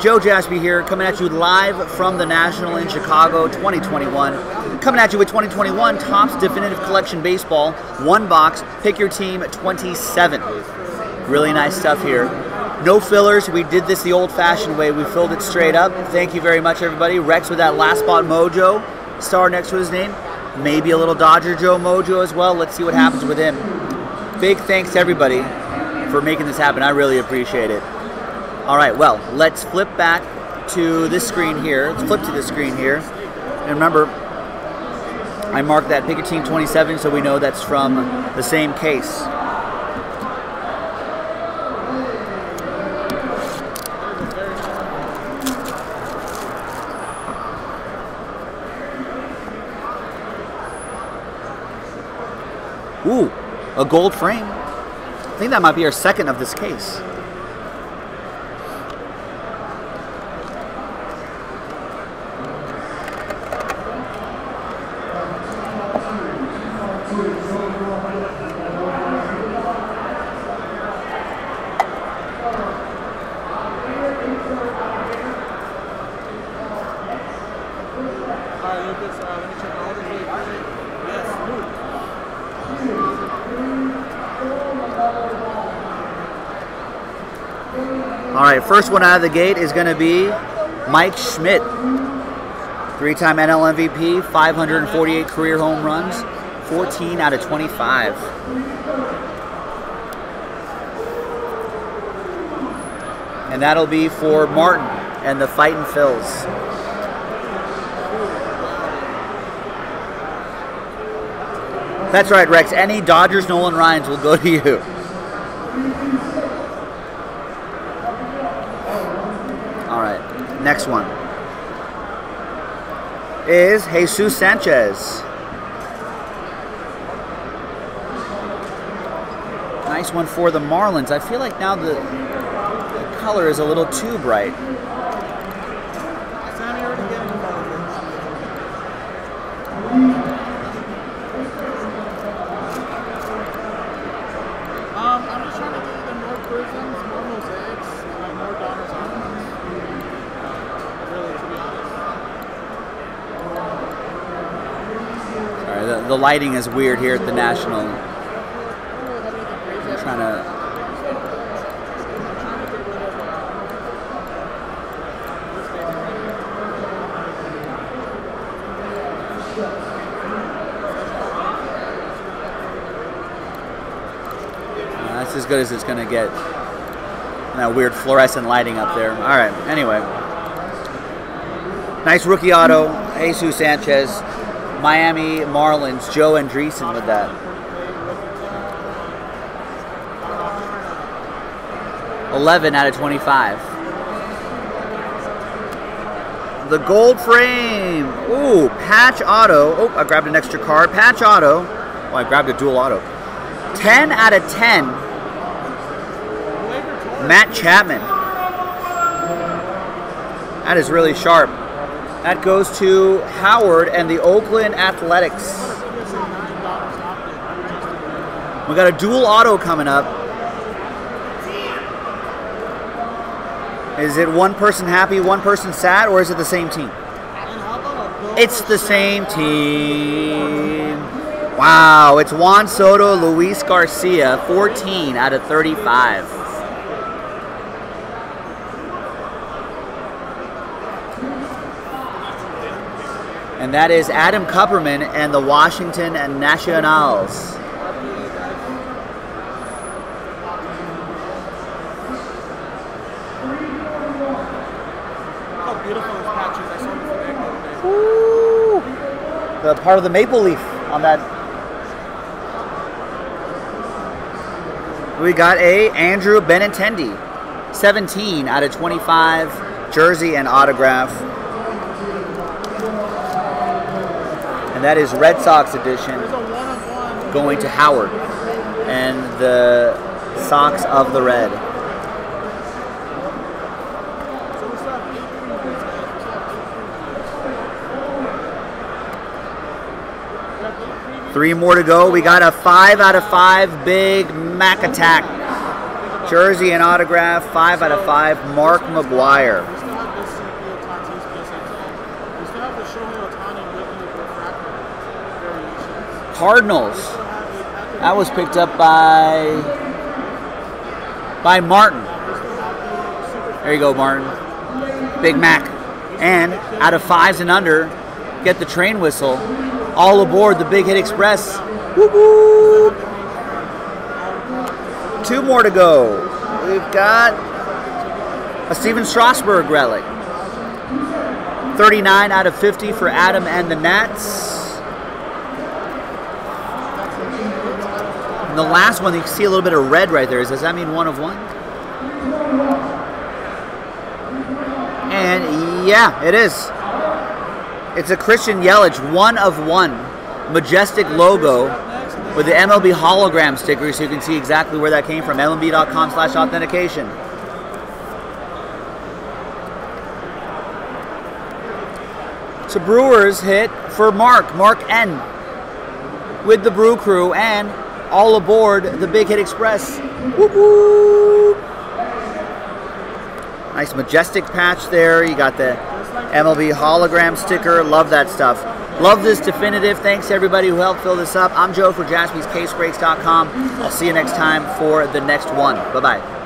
Joe Jaspy here, coming at you live from the National in Chicago 2021. Coming at you with 2021 Topps Definitive Collection Baseball, one box, pick your team 27. Really nice stuff here. No fillers. We did this the old fashioned way. We filled it straight up. Thank you very much, everybody. Rex with that last spot mojo star next to his name. Maybe a little Dodger Joe mojo as well. Let's see what happens with him. Big thanks to everybody for making this happen. I really appreciate it. All right, well, let's flip back to this screen here. Let's flip to this screen here. And remember, I marked that team 27 so we know that's from the same case. Ooh, a gold frame. I think that might be our second of this case. All right, first one out of the gate is going to be Mike Schmidt. Three time NL MVP, 548 career home runs, 14 out of 25. And that'll be for Martin and the Fightin' Phils. That's right, Rex. Any Dodgers Nolan Ryans will go to you. All right, next one is Jesus Sanchez. Nice one for the Marlins. I feel like now the, the color is a little too bright. The lighting is weird here at the National. I'm trying to. Uh, that's as good as it's going to get. That weird fluorescent lighting up there. All right, anyway. Nice rookie auto, Jesus Sanchez. Miami Marlins, Joe Andreessen with that. Eleven out of twenty-five. The gold frame. Ooh, patch auto. Oh, I grabbed an extra card. Patch auto. Oh, I grabbed a dual auto. 10 out of 10. Matt Chapman. That is really sharp. That goes to Howard and the Oakland Athletics. We got a dual auto coming up. Is it one person happy, one person sad, or is it the same team? It's the same team. Wow, it's Juan Soto, Luis Garcia, 14 out of 35. And that is Adam Kupperman and the Washington Nationals. Ooh, the part of the maple leaf on that. We got a Andrew Benintendi, 17 out of 25, jersey and autograph. and that is Red Sox edition going to Howard and the Sox of the Red. Three more to go. We got a five out of five big Mac attack. Jersey and autograph, five out of five, Mark McGwire. Cardinals. That was picked up by by Martin. There you go, Martin. Big Mac. And out of fives and under, get the train whistle. All aboard the Big Hit Express. Whoop, whoop. Two more to go. We've got a Stephen Strasburg relic. 39 out of 50 for Adam and the Nats. The last one, you see a little bit of red right there. Does that mean one of one? And yeah, it is. It's a Christian Yelich, one of one. Majestic logo with the MLB hologram sticker so you can see exactly where that came from. MLB.com slash authentication. A Brewers hit for Mark, Mark N. With the Brew Crew and all aboard the Big Hit Express. Nice majestic patch there. You got the MLB hologram sticker. Love that stuff. Love this definitive. Thanks to everybody who helped fill this up. I'm Joe for jaspyscasebreaks.com. I'll see you next time for the next one. Bye bye.